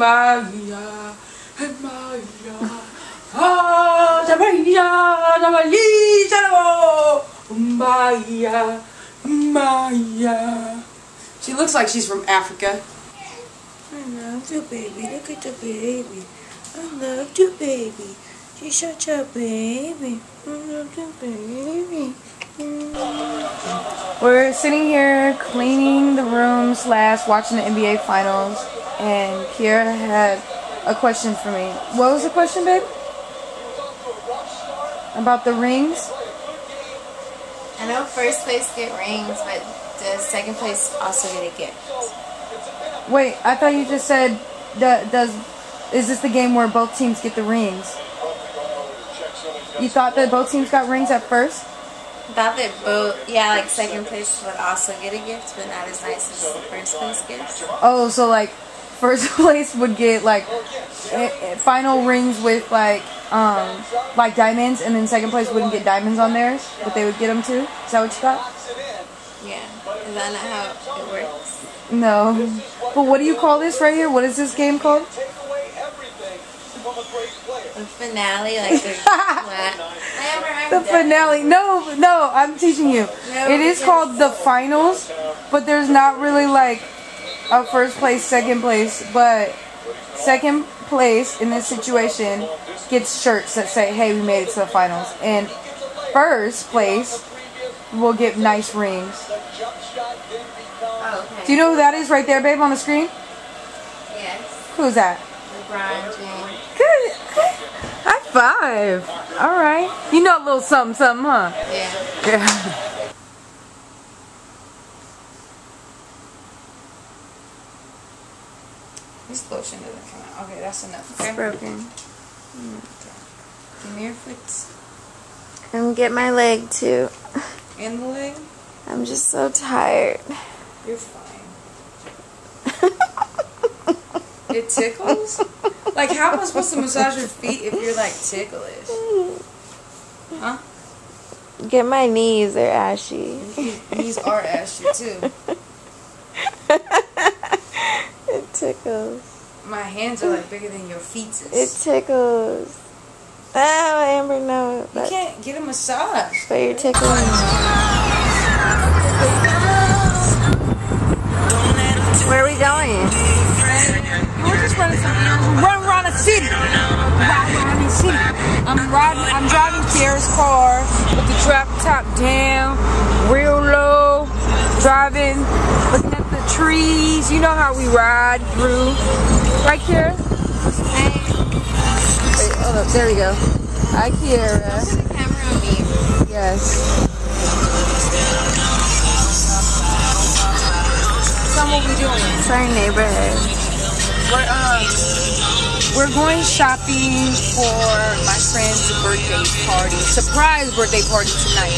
Maria, Maria. Ah, Maria, Maria, Maria, Maria. She looks like she's from Africa. I love you, baby. Look at the baby. I love you, baby. She's such a baby. I love you, baby. We're sitting here cleaning the room slash watching the NBA finals, and Kiera had a question for me. What was the question, babe? About the rings? I know first place get rings, but the second place also get a gift. Wait, I thought you just said that does is this the game where both teams get the rings? You thought that both teams got rings at first? Thought that both, yeah, like second place would also get a gift, but not as nice as the first place gets. Oh, so like first place would get like eh, eh, final rings with like um like diamonds, and then second place wouldn't get diamonds on theirs, but they would get them too. Is that what you thought? Yeah, is that not how it works? No. But what do you call this right here? What is this game called? The finale, like the. The finale. No, no, I'm teaching you. No, It is called the finals, but there's not really like a first place, second place, but second place in this situation gets shirts that say, "Hey, we made it to the finals," and first place will get nice rings. Oh, okay. Do you know who that is right there, babe, on the screen? Yes, Who's that? LeBron James. Good. High five. All right. You know a little something, something, huh? Yeah. Yeah. This lotion doesn't come out. Okay, that's enough. Okay. Broken. Give me your foots. And get my leg too. In the leg. I'm just so tired. You're fine. it tickles? Like, how am I supposed to massage your feet if you're like ticklish? Huh? Get my knees, they're ashy. These are ashy too. It tickles. My hands are like bigger than your feet. It tickles. Ah, oh, Amber, no. You can't get a massage. but you're tickling me. Where are we going? We're just running some errands. Run around the city. Ride around the city. I'm riding. I'm driving Kiara's car with the drop top down, real low. Driving, looking at the trees. You know how we ride through. Right, Kiara? Wait, hold up. There we go. Hi, Kiara. Camera on me. Yes. What we doing. It's our neighborhood. We're um we're going shopping for my friend's birthday party. Surprise birthday party tonight.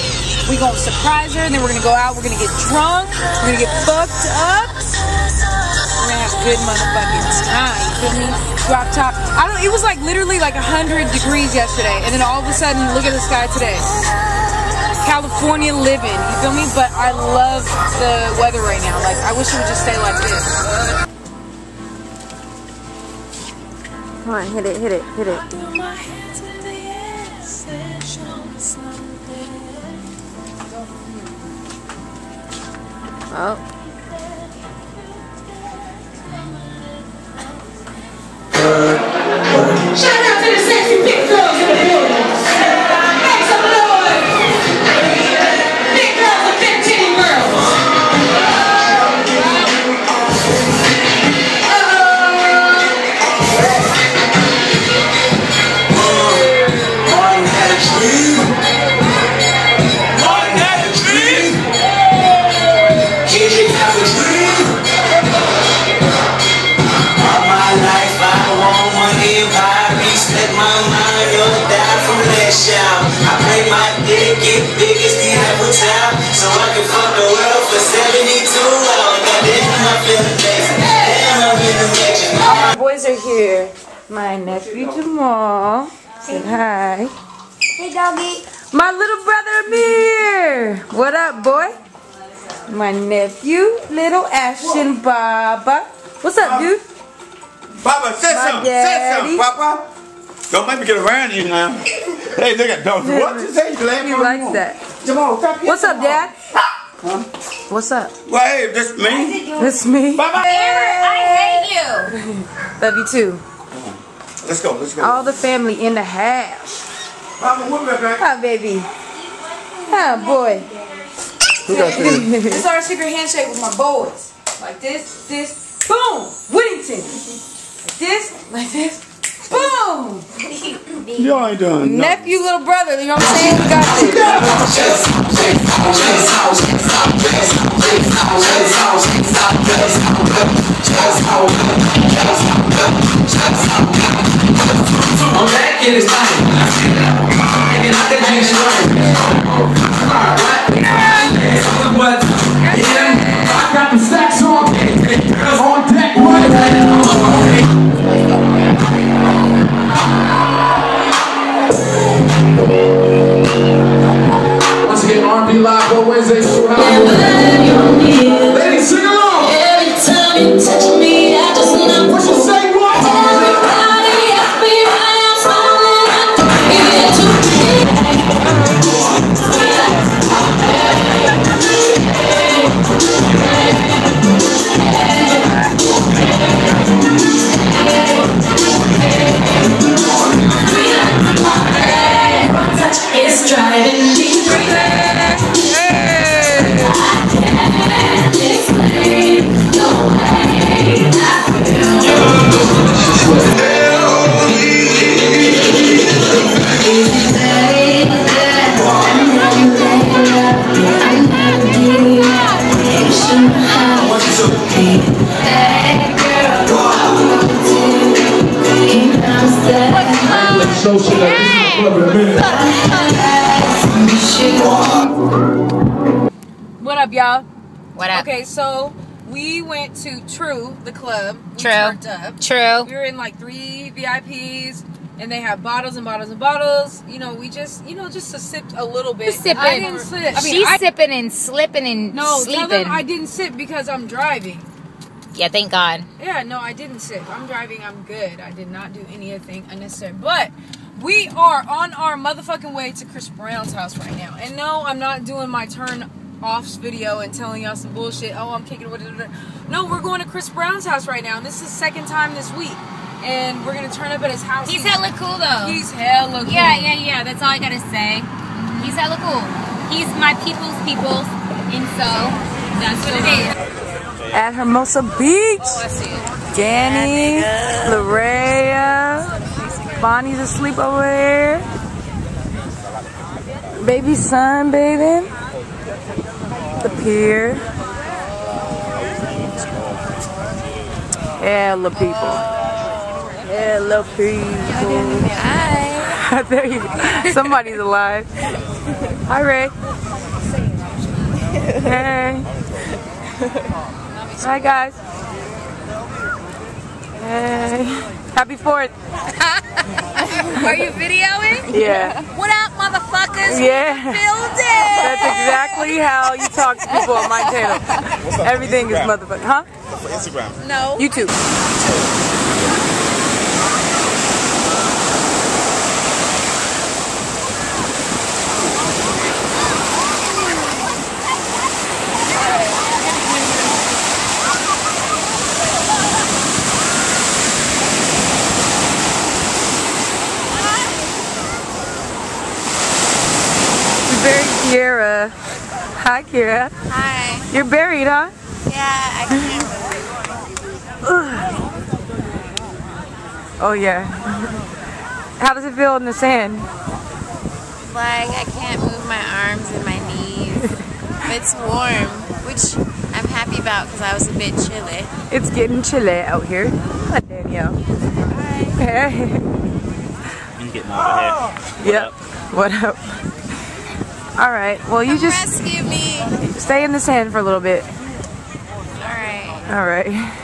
We're gonna surprise her and then we're gonna go out, we're gonna get drunk, we're gonna get fucked up. We're gonna have good motherfucking time. You feel me? Drop top. I don't it was like literally like hundred degrees yesterday and then all of a sudden look at the sky today. California living, you feel me? But I love the weather right now. Like I wish it would just stay like this. Come on, hit it, hit it, hit it. Oh. So I can fuck the world for 72 hours. Goddamn, I feel amazing. Damn, I'm in amazing. My boys are here. My nephew Jamal. Say hi. Hey, doggy. My little brother Amir. What up, boy? My nephew, little Ashton Baba. What's up, dude? Papa, say My something. Say something, Papa. Don't make me get around you now. hey, look at don't what you say? You laughing He likes that. Jamal, stop here. What's up, Dad? What's up? Well, hey, this me. It's me. Papa. I hate you. Love you too. Let's go. Let's go. All the family in the house. Papa, what about that? Hi, baby. Hi, boy. Who got this? This is our secret handshake with my boys. Like this, this, boom, Whittington. Like this, like this, boom. Y'all ain't doing nothing. Nephew, little brother, you know what I'm saying? We got this. I'm back in this Show shit like this in the club in a minute. What up, y'all? What up? Okay, so we went to True, the club. We True. True. We were in like three VIPs, and they have bottles and bottles and bottles. You know, we just, you know, just sipped a little bit. Sipping. I didn't sip. I mean, She's I, sipping and slipping and no, sleeping. them I didn't sip because I'm driving. Yeah, thank God. Yeah, no, I didn't sip. I'm driving. I'm good. I did not do anything unnecessary. But we are on our motherfucking way to Chris Brown's house right now. And no, I'm not doing my turn offs video and telling y'all some bullshit. Oh, I'm kicking it. No, we're going to Chris Brown's house right now. And this is second time this week. And we're going to turn up at his house. He's hella cool though. He's hella cool. yeah, yeah, yeah. That's all I gotta say. He's hella cool. He's my people's people's, and so that's what it is. At Hermosa Beach. Dani, Larayia, Bonnie's asleep over there. Baby son, baby. The pier. Hella people. Hella people. Hi. there you go. Somebody's alive. Hi, Ray. Hey. Hi, guys. Hey. Happy 4th. Are you videoing? Yeah. What up, motherfuckers? Yeah. Building. That's exactly how you talk to people on my channel. Everything is motherfucker. Huh? Instagram. No. YouTube. Buried Kiera. Hi, Kiera. Hi. You're buried, huh? Yeah, I can't. Oh, yeah. How does it feel in the sand? Like I can't move my arms and my knees. It's warm, which I'm happy about because I was a bit chilly. It's getting chilly out here. Hi, Danielle. Hey. You getting over here. Yep. What up? All right. Well, you just Rescue me. stay in the sand for a little bit. All right. All right.